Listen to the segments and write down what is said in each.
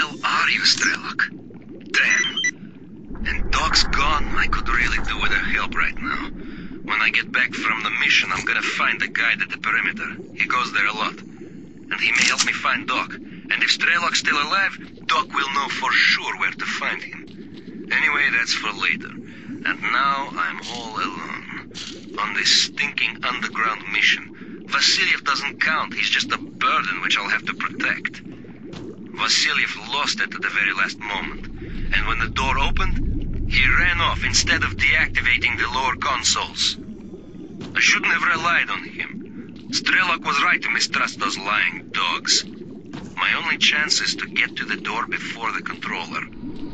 hell are you, Strelok? Damn. And Doc's gone. I could really do with her help right now. When I get back from the mission, I'm gonna find the guide at the perimeter. He goes there a lot. And he may help me find Doc. And if Strelok's still alive, Doc will know for sure where to find him. Anyway, that's for later. And now I'm all alone. On this stinking underground mission. Vasiliev doesn't count. He's just a burden which I'll have to protect. Vasiliev lost it at the very last moment. And when the door opened, he ran off instead of deactivating the lower consoles. I shouldn't have relied on him. Strelok was right to mistrust those lying dogs. My only chance is to get to the door before the controller.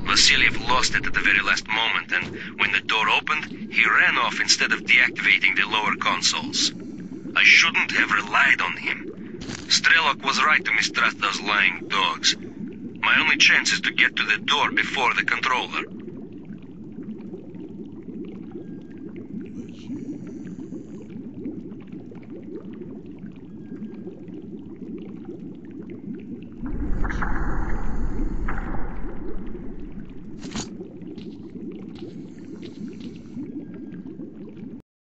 Vasiliev lost it at the very last moment, and when the door opened, he ran off instead of deactivating the lower consoles. I shouldn't have relied on him. Strelok was right to mistrust those lying dogs. My only chance is to get to the door before the controller.